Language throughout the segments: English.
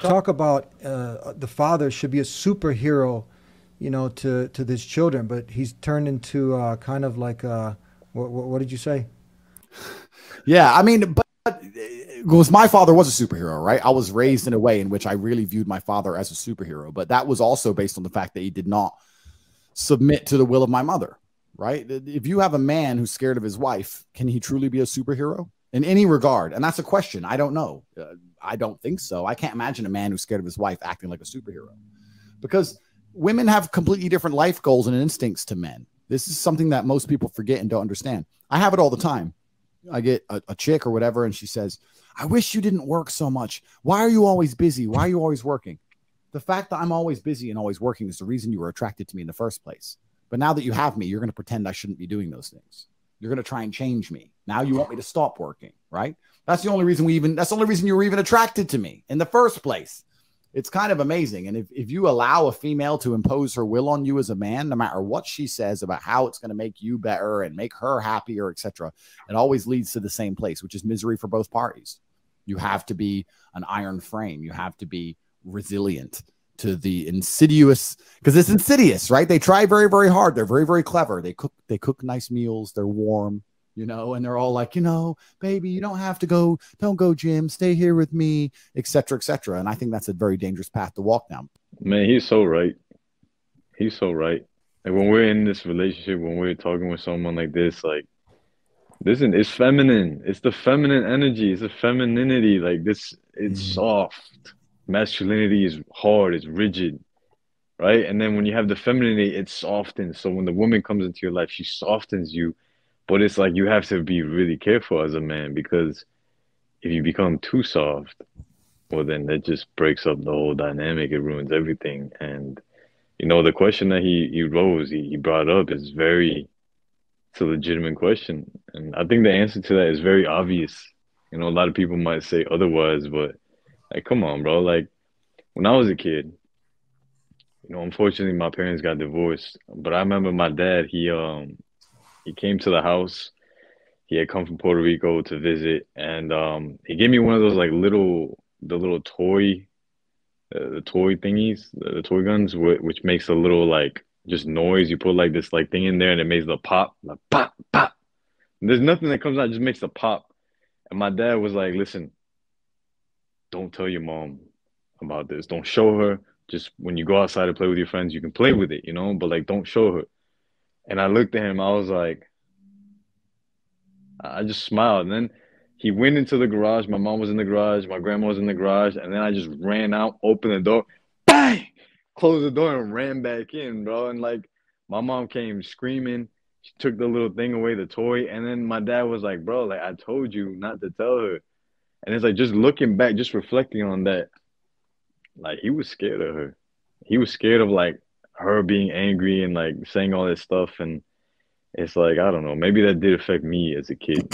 talk about uh, the father should be a superhero, you know, to to his children, but he's turned into uh, kind of like a, what, what did you say? Yeah, I mean, but because my father was a superhero, right? I was raised in a way in which I really viewed my father as a superhero, but that was also based on the fact that he did not submit to the will of my mother, right? If you have a man who's scared of his wife, can he truly be a superhero in any regard? And that's a question. I don't know. Uh, I don't think so. I can't imagine a man who's scared of his wife acting like a superhero because women have completely different life goals and instincts to men. This is something that most people forget and don't understand. I have it all the time. I get a, a chick or whatever, and she says, I wish you didn't work so much. Why are you always busy? Why are you always working? The fact that I'm always busy and always working is the reason you were attracted to me in the first place. But now that you have me, you're going to pretend I shouldn't be doing those things. You're going to try and change me. Now you want me to stop working, right? That's the only reason we even, that's the only reason you were even attracted to me in the first place. It's kind of amazing. And if, if you allow a female to impose her will on you as a man, no matter what she says about how it's going to make you better and make her happier, etc., it always leads to the same place, which is misery for both parties. You have to be an iron frame. You have to be resilient to the insidious because it's insidious, right? They try very, very hard. They're very, very clever. They cook, they cook nice meals. They're warm, you know, and they're all like, you know, baby, you don't have to go, don't go, gym, stay here with me, etc., etc. And I think that's a very dangerous path to walk down. Man, he's so right. He's so right. Like when we're in this relationship, when we're talking with someone like this, like Listen, it's feminine. It's the feminine energy. It's the femininity. Like this, it's mm. soft. Masculinity is hard. It's rigid, right? And then when you have the femininity, it softens. So when the woman comes into your life, she softens you. But it's like you have to be really careful as a man because if you become too soft, well, then that just breaks up the whole dynamic. It ruins everything. And you know, the question that he he rose, he, he brought up is very it's a legitimate question. And I think the answer to that is very obvious. You know, a lot of people might say otherwise, but like, come on, bro. Like, when I was a kid, you know, unfortunately, my parents got divorced. But I remember my dad. He um he came to the house. He had come from Puerto Rico to visit, and um he gave me one of those like little the little toy, uh, the toy thingies, the, the toy guns, which makes a little like just noise. You put like this like thing in there and it makes the pop, like pop, pop. And there's nothing that comes out, just makes a pop. And my dad was like, listen, don't tell your mom about this. Don't show her. Just when you go outside to play with your friends, you can play with it, you know, but like don't show her. And I looked at him, I was like, I just smiled. And then he went into the garage. My mom was in the garage, my grandma was in the garage, and then I just ran out, opened the door, bang! closed the door and ran back in, bro. And like my mom came screaming. She took the little thing away, the toy, and then my dad was like, "Bro, like I told you not to tell her." And it's like just looking back, just reflecting on that, like he was scared of her. He was scared of like her being angry and like saying all this stuff, and it's like I don't know, maybe that did affect me as a kid.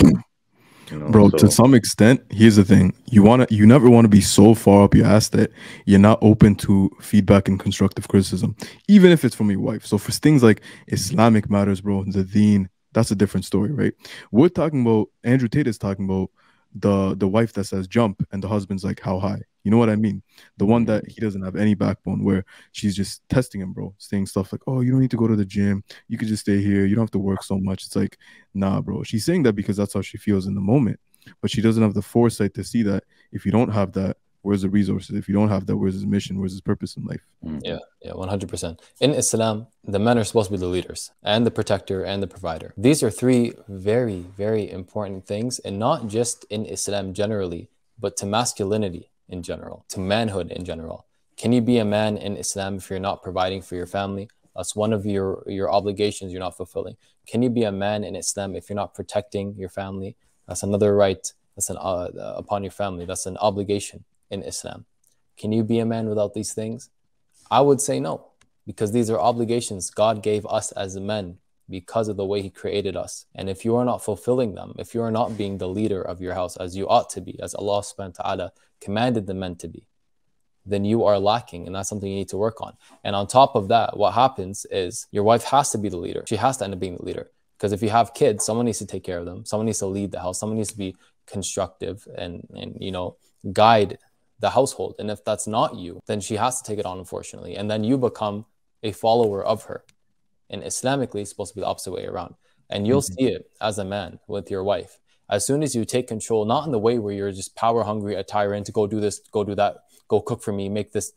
You know, Bro, so. to some extent, here's the thing: you wanna, you never want to be so far up your ass that you're not open to feedback and constructive criticism, even if it's from your wife. So for things like Islamic matters, bro, the Deen, that's a different story, right? We're talking about Andrew Tate is talking about the the wife that says jump and the husband's like how high? You know what i mean? The one that mm-hmm. he doesn't have any backbone where she's just testing him bro saying stuff like oh you don't need to go to the gym. You could just stay here. You don't have to work so much. It's like nah bro. She's saying that because that's how she feels in the moment but she doesn't have the foresight to see that if you don't have that where's the resources? If you don't have that where's his mission? Where's his purpose in life? Mm. yeah yeah 100% in islam the men are supposed to be the leaders and the protector and the provider. These are three very very important things and not just in islam generally but to masculinity in general to manhood in general. Can you be a man in islam if you're not providing for your family? That's one of your your obligations you're not fulfilling. Can you be a man in islam if you're not protecting your family? That's another right that's an uh, upon your family. That's an obligation in Islam. Can you be a man without these things? I would say no, because these are obligations God gave us as men because of the way He created us. And if you are not fulfilling them, if you are not being the leader of your house as you ought to be, as Allah subhanahu wa ta'ala commanded the men to be, then you are lacking. And that's something you need to work on. And on top of that, what happens is your wife has to be the leader. She has to end up being the leader. Because if you have kids, someone needs to take care of them. Someone needs to lead the house. Someone needs to be constructive and, and you know, guide the household. And if that's not you, then she has to take it on, unfortunately. And then you become a follower of her. And Islamically, it's supposed to be the opposite way around. And you'll mm-hmm. see it as a man with your wife. As soon as you take control, not in the way where you're just power hungry, a tyrant to go do this, go do that, go cook for me, make this,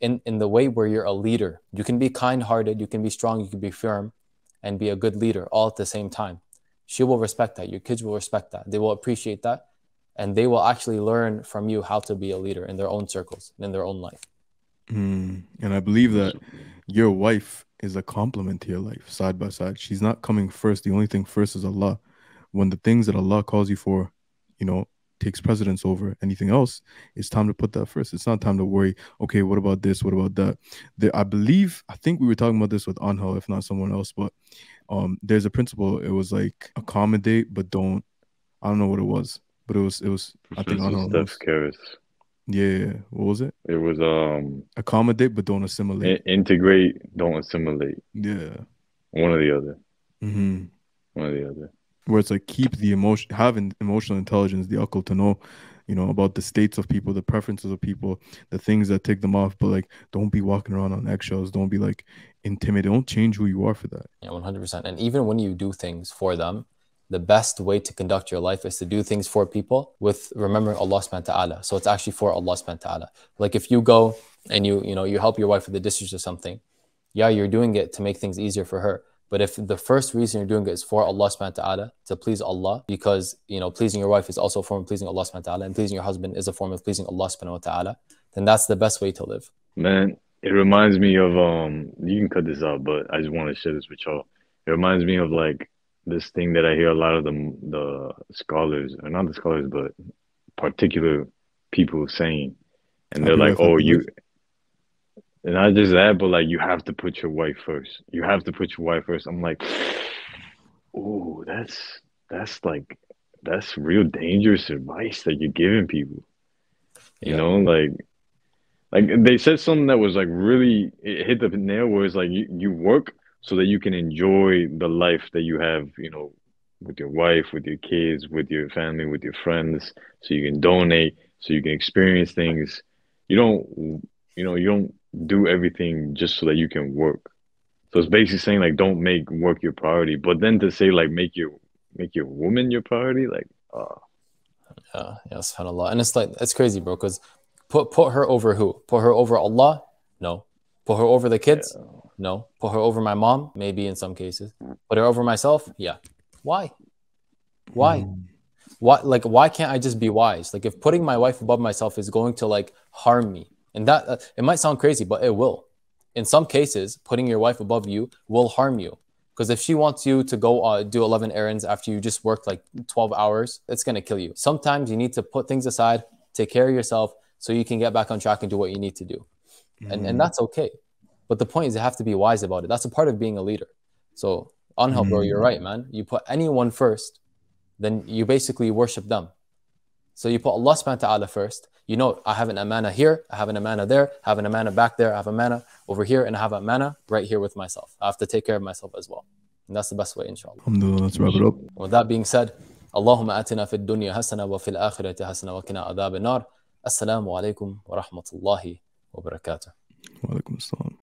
in, in the way where you're a leader. You can be kind hearted, you can be strong, you can be firm, and be a good leader all at the same time. She will respect that. Your kids will respect that. They will appreciate that. And they will actually learn from you how to be a leader in their own circles, in their own life. Mm, and I believe that your wife is a complement to your life side by side. She's not coming first. The only thing first is Allah. When the things that Allah calls you for, you know, takes precedence over anything else, it's time to put that first. It's not time to worry, okay, what about this? What about that? The, I believe, I think we were talking about this with Anghel, if not someone else, but um, there's a principle. It was like accommodate, but don't, I don't know what it was, but it was, it was, I think Anghel. Steph Karras. Yeah, what was it? It was um accommodate but don't assimilate. integrate, don't assimilate. Yeah. One or the other. Mm-hmm. One or the other. Where it's like keep the emotion, having emotional intelligence, the akal to know, you know, about the states of people, the preferences of people, the things that take them off. But like, don't be walking around on eggshells. Don't be like intimidated. Don't change who you are for that. Yeah, one hundred percent. And even when you do things for them, the best way to conduct your life is to do things for people with remembering Allah subhanahu wa ta'ala. So it's actually for Allah subhanahu wa ta'ala. Like if you go and you, you know, you help your wife with the dishes or something, yeah, you're doing it to make things easier for her. But if the first reason you're doing it is for Allah subhanahu wa ta'ala, to please Allah, because you know, pleasing your wife is also a form of pleasing Allah subhanahu wa ta'ala, and pleasing your husband is a form of pleasing Allah subhanahu wa ta'ala, then that's the best way to live. Man, it reminds me of um you can cut this out, but I just want to share this with y'all. It reminds me of like this thing that I hear a lot of the the scholars, or not the scholars, but particular people saying, and they're like, "Oh, you." And not just that, but like you have to put your wife first. You have to put your wife first. I'm like, oh, that's that's like that's real dangerous advice that you're giving people. You yeah. know, like like they said something that was like really it hit the nail where it's like you, you work so that you can enjoy the life that you have, you know, with your wife, with your kids, with your family, with your friends, so you can donate, so you can experience things. You don't, you know, you don't do everything just so that you can work. So it's basically saying like don't make work your priority, but then to say like make your make your woman your priority, like uh yeah, yeah, subhanAllah. And it's like it's crazy, bro, because put put her over who? Put her over Allah? No. Put her over the kids? Yeah. No. Put her over my mom? Maybe in some cases. Put her over myself? Yeah. Why? Why? Mm. Why like why can't I just be wise? Like if putting my wife above myself is going to like harm me. And that uh, it might sound crazy, but it will. In some cases, putting your wife above you will harm you. Because if she wants you to go uh, do 11 errands after you just worked like 12 hours, it's going to kill you. Sometimes you need to put things aside, take care of yourself so you can get back on track and do what you need to do Mm. And, and mm-hmm. that's okay. But the point is, you have to be wise about it. That's a part of being a leader. So, Anhel, bro, you're mm. right, man. You put anyone first, then you basically worship them. So you put Allah subhanahu wa ta'ala first. You know, I have an amana here, I have an amana there, I have an amana back there, I have a amana over here, and I have a amana right here with myself. I have to take care of myself as well. And that's the best way, inshallah. Alhamdulillah, let's wrap it up. With that being said, اللهم آتنا في الدنيا حسنة وفي الآخرة حسنة وقنا عذاب النار السلام عليكم ورحمة الله وبركاته. وعليكم السلام.